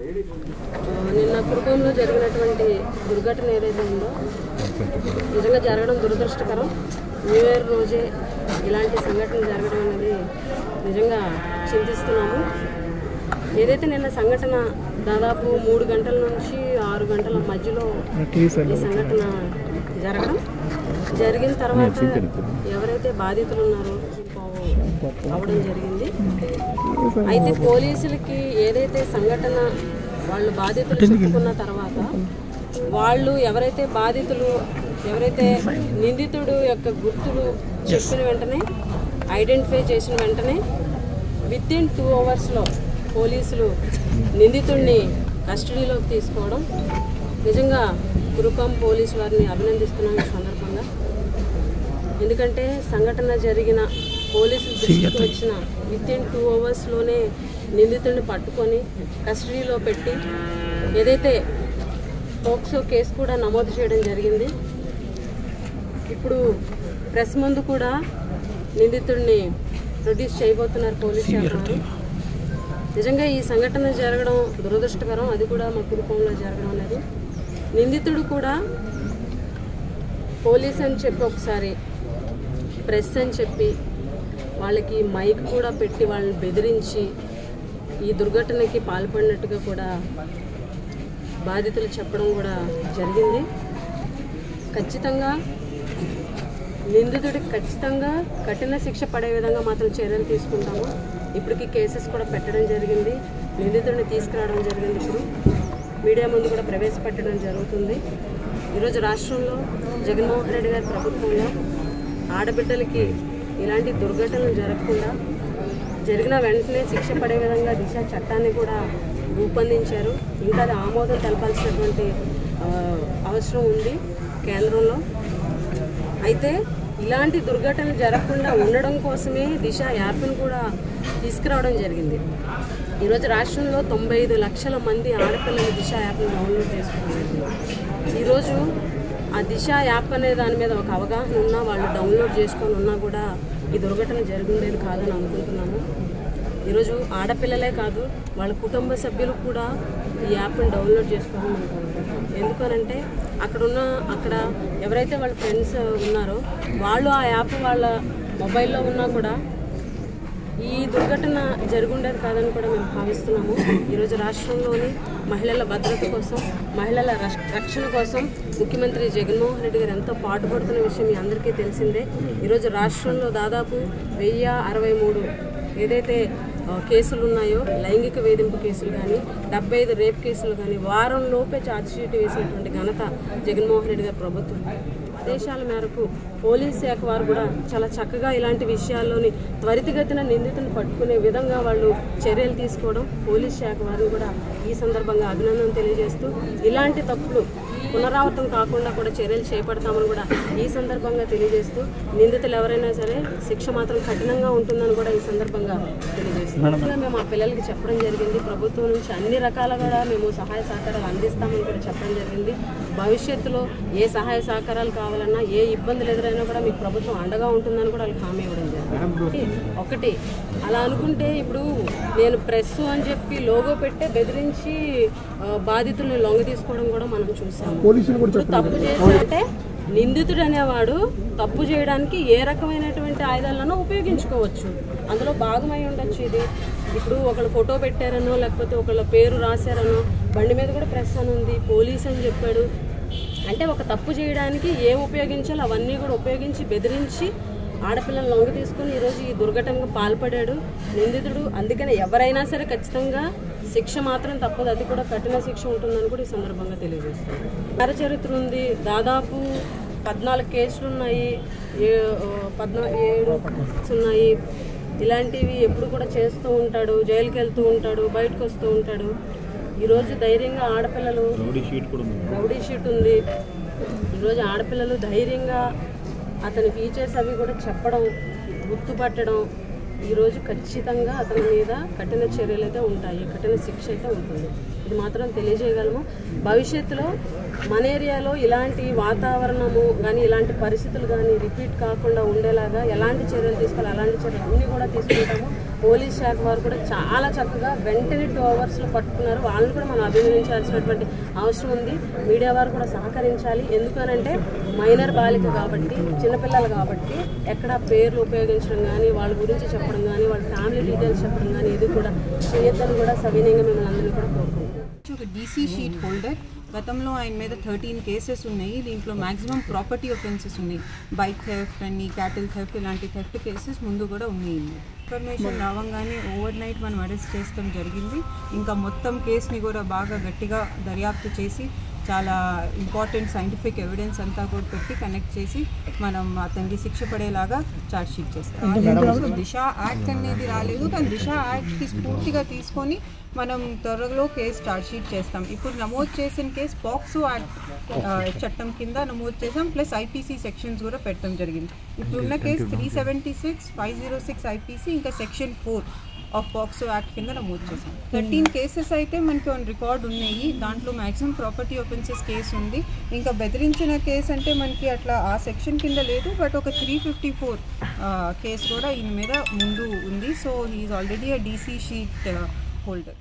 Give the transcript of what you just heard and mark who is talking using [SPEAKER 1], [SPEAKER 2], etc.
[SPEAKER 1] నిన్న కుటుంబంలో జరిగినటువంటి దుర్ఘటన ఏదైతే ఉందో నిజంగా జరగడం దురదృష్టకరం. న్యూ ఇయర్ రోజే ఇలాంటి సంఘటనలు జరగడం అనేది నిజంగా చింతిస్తున్నాము. ఏదైతే నిన్న సంఘటన దాదాపు మూడు గంటల నుంచి ఆరు గంటల మధ్యలో ఈ సంఘటన జరగడం జరిగిన తర్వాత ఎవరైతే బాధితులు ఉన్నారో పావు అవడం జరిగింది. అయితే పోలీసులకి ఏదైతే సంఘటన వాళ్ళు బాధితులు చెప్పుకున్న తర్వాత వాళ్ళు ఎవరైతే బాధితులు ఎవరైతే నిందితుడు యొక్క గుర్తులు చెప్పిన వెంటనే ఐడెంటిఫై చేసిన వెంటనే విత్ ఇన్ టూ అవర్స్లో పోలీసులు నిందితుడిని కస్టడీలోకి తీసుకోవడం. నిజంగా గురుకాం పోలీస్ వారిని అభినందిస్తున్నాం ఈ సందర్భంగా. ఎందుకంటే సంఘటన జరిగిన పోలీసులు దృష్టికి వచ్చిన విత్ ఇన్ టూ అవర్స్లోనే నిందితుడిని పట్టుకొని కస్టడీలో పెట్టి ఏదైతే పోక్సో కేసు కూడా నమోదు చేయడం జరిగింది. ఇప్పుడు ప్రెస్ ముందు కూడా నిందితుడిని ప్రొడ్యూస్ చేయబోతున్నారు పోలీస్ శాఖ నిజంగా ఈ సంఘటన జరగడం దురదృష్టకరం. అది కూడా మా కుటుంబంలో జరగడం అనేది. నిందితుడు కూడా పోలీస్ అని చెప్పి ఒకసారి ప్రెస్ అని చెప్పి వాళ్ళకి మైక్ కూడా పెట్టి వాళ్ళని బెదిరించి ఈ దుర్ఘటనకి పాల్పడినట్టుగా కూడా బాధితులు చెప్పడం కూడా జరిగింది. ఖచ్చితంగా నిందితుడికి ఖచ్చితంగా కఠిన శిక్ష పడే విధంగా మాత్రం చర్యలు తీసుకుంటాము. ఇప్పటికి కేసెస్ కూడా పెట్టడం జరిగింది. నిందితుడిని తీసుకురావడం జరిగింది ఇప్పుడు. మీడియా ముందు కూడా ప్రవేశపెట్టడం జరుగుతుంది. ఈరోజు రాష్ట్రంలో జగన్మోహన్ రెడ్డి గారి ప్రభుత్వంలో ఆడబిడ్డలకి ఇలాంటి దుర్ఘటనలు జరగకుండా జరిగిన వెంటనే శిక్ష పడే విధంగా దిశ చట్టాన్ని కూడా రూపొందించారు. ఇంకా అది ఆమోదం తెలపాల్సినటువంటి అవసరం ఉంది కేంద్రంలో. అయితే ఇలాంటి దుర్ఘటనలు జరగకుండా ఉండడం కోసమే దిశ యాప్ను కూడా తీసుకురావడం జరిగింది. ఈరోజు రాష్ట్రంలో తొంభై ఐదు లక్షల మంది ఆడపిల్లలు దిశ యాప్ను డౌన్లోడ్ చేసుకున్నారు. ఈరోజు ఆ దిశ యాప్ అనే దాని మీద ఒక అవగాహన ఉన్నా వాళ్ళు డౌన్లోడ్ చేసుకొని ఉన్నా కూడా ఈ దుర్ఘటన జరుగుండేది కాదని అనుకుంటున్నాము. ఈరోజు ఆడపిల్లలే కాదు వాళ్ళ కుటుంబ సభ్యులు కూడా ఈ యాప్ని డౌన్లోడ్ చేసుకోవడం అనుకుంటున్నాం. ఎందుకనంటే అక్కడ ఉన్న అక్కడ ఎవరైతే వాళ్ళ ఫ్రెండ్స్ ఉన్నారో వాళ్ళు ఆ యాప్ వాళ్ళ మొబైల్లో ఉన్నా కూడా ఈ దుర్ఘటన జరుగుండేది కాదని కూడా మేము భావిస్తున్నాము. ఈరోజు రాష్ట్రంలోని మహిళల భద్రత కోసం మహిళల రక్షణ కోసం ముఖ్యమంత్రి జగన్మోహన్ రెడ్డి గారు ఎంతో పాటుపడుతున్న విషయం మీ అందరికీ తెలిసిందే. ఈరోజు రాష్ట్రంలో దాదాపు వెయ్యి అరవై మూడు ఏదైతే కేసులు ఉన్నాయో లైంగిక వేధింపు కేసులు కానీ డెబ్బై ఐదు రేప్ కేసులు కానీ వారం లోపే ఛార్జ్ షీట్ వేసినటువంటి ఘనత జగన్మోహన్ రెడ్డి గారి ప్రభుత్వం. ఆదేశాల మేరకు పోలీస్ శాఖ వారు కూడా చాలా చక్కగా ఇలాంటి విషయాల్లోని త్వరితగతిన నిందితులను పట్టుకునే విధంగా వాళ్ళు చర్యలు తీసుకోవడం పోలీస్ శాఖ వారిని కూడా ఈ సందర్భంగా అభినందన తెలియజేస్తూ ఇలాంటి తప్పులు పునరావృతం కాకుండా కూడా చర్యలు చేపడతామని కూడా ఈ సందర్భంగా తెలియజేస్తూ నిందితులు ఎవరైనా సరే శిక్ష మాత్రం కఠినంగా ఉంటుందని కూడా ఈ సందర్భంగా తెలియజేస్తున్నాం మేము ఆ పిల్లలకి చెప్పడం జరిగింది. ప్రభుత్వం నుంచి అన్ని రకాల కూడా మేము సహాయ సహకారాలు అందిస్తామని కూడా చెప్పడం జరిగింది. భవిష్యత్తులో ఏ సహాయ సహకారాలు కావాలన్నా ఏ ఇబ్బందులు ఎదురైనా కూడా మీకు ప్రభుత్వం అండగా ఉంటుందని కూడా వాళ్ళకి హామీ ఇవ్వడం జరిగింది. ఒకటి అలా అనుకుంటే ఇప్పుడు నేను ప్రెస్ అని చెప్పి లోగో పెట్టే బెదిరించి బాధితుల్ని లొంగ తీసుకోవడం కూడా మనం చూసాము. ఇప్పుడు తప్పు చేశారంటే నిందితుడు అనేవాడు తప్పు చేయడానికి ఏ రకమైనటువంటి ఆయుధాలను ఉపయోగించుకోవచ్చు. అందులో భాగమై ఉండొచ్చు ఇది. ఇప్పుడు ఒకళ్ళు ఫోటో పెట్టారనో లేకపోతే ఒకళ్ళ పేరు రాశారనో బండి మీద కూడా ప్రెస్ అని ఉంది పోలీస్ అని చెప్పాడు. అంటే ఒక తప్పు చేయడానికి ఏం ఉపయోగించాలో అవన్నీ కూడా ఉపయోగించి బెదిరించి ఆడపిల్లలను లొంగ తీసుకుని ఈరోజు ఈ దుర్ఘటనకు పాల్పడాడు నిందితుడు. అందుకనే ఎవరైనా సరే ఖచ్చితంగా శిక్ష మాత్రం తప్పదు. అది కూడా కఠిన శిక్ష ఉంటుందని కూడా ఈ సందర్భంగా తెలియజేస్తాను నేర చరిత్ర ఉంది. దాదాపు పద్నాలుగు కేసులు ఉన్నాయి. ఏ పద్నా ఏడు ఉన్నాయి. ఇలాంటివి ఎప్పుడు కూడా చేస్తూ ఉంటాడు. జైలుకి వెళ్తూ ఉంటాడు. బయటకు వస్తూ ఉంటాడు. ఈరోజు ధైర్యంగా ఆడపిల్లలు రౌడీ షీట్ ఉంది. ఈరోజు ఆడపిల్లలు ధైర్యంగా అతని ఫీచర్స్ అవి కూడా చెప్పడం గుర్తుపట్టడం ఈరోజు ఖచ్చితంగా అతని మీద కఠిన చర్యలు అయితే ఉంటాయి కఠిన శిక్ష అయితే ఉంటుంది. ఇది మాత్రం తెలియజేయగలము. భవిష్యత్తులో మన ఏరియాలో ఇలాంటి వాతావరణము కానీ ఇలాంటి పరిస్థితులు కానీ రిపీట్ కాకుండా ఉండేలాగా ఎలాంటి చర్యలు తీసుకోవాలి అలాంటి చర్యలు అన్నీ కూడా తీసుకుంటాము. పోలీస్ శాఖ వారు కూడా చాలా చక్కగా వెంటనే టూ అవర్స్లో పట్టుకున్నారు. వాళ్ళని కూడా మనం అభినందించాల్సినటువంటి అవసరం ఉంది. మీడియా వారు కూడా సహకరించాలి. ఎందుకనంటే మైనర్ బాలిక కాబట్టి చిన్నపిల్లలు కాబట్టి ఎక్కడ పేర్లు ఉపయోగించడం కానీ వాళ్ళ గురించి చెప్పడం కానీ వాళ్ళ ఫ్యామిలీ డీటెయిల్స్ చెప్పడం కానీ ఇది కూడా చేయొద్దని కూడా సవినయంగా మిమ్మల్ని కోరుకుంటున్నాం
[SPEAKER 2] ఒక డీసీ షీట్ హోల్డర్ గతంలో ఆయన మీద థర్టీన్ కేసెస్ ఉన్నాయి. దీంట్లో మాక్సిమం ప్రాపర్టీ ఒఫెన్సెస్ ఉన్నాయి. బైక్ థెఫ్ట్ అని క్యాటిల్ థెఫ్ట్ ఇలాంటి థెఫ్ట్ కేసెస్ ముందు కూడా ఉన్నాయి. ఇన్ఫర్మేషన్ రావంగానే ఓవర్ నైట్ మనం అరెస్ట్ చేస్తాం జరిగింది. ఇంకా మొత్తం కేసుని కూడా బాగా గట్టిగా దర్యాప్తు చేసి చాలా ఇంపార్టెంట్ సైంటిఫిక్ ఎవిడెన్స్ అంతా కూడా పెట్టి కనెక్ట్ చేసి మనం అతనికి శిక్ష పడేలాగా ఛార్జ్ షీట్ చేస్తాం. దిశ యాక్ట్ అనేది రాలేదు. కానీ దిశ యాక్ట్కి స్ఫూర్తిగా తీసుకొని మనం త్వరలో కేసు ఛార్జ్ షీట్ చేస్తాం. ఇప్పుడు నమోదు చేసిన కేసు పాక్సో యాక్ట్ చట్టం కింద నమోదు చేసాం. ప్లస్ ఐపీసీ సెక్షన్స్ కూడా పెట్టడం జరిగింది. ఇప్పుడున్న case three seventy six five zero six IPC ఇంకా section four of POCSO act కింద నమోదు చేశాం. థర్టీన్ కేసెస్ అయితే మనకి ఆన్ రికార్డ్ ఉన్నాయి. దాంట్లో మ్యాక్సిమం ప్రాపర్టీ ఒఫెన్సెస్ కేసు ఉంది. ఇంకా బెదిరించిన కేసు అంటే మనకి అట్లా ఆ సెక్షన్ కింద లేదు. బట్ ఒక త్రీ ఫిఫ్టీ ఫోర్ కేసు కూడా ఈయన మీద ముందు ఉంది. So he already a DC sheet holder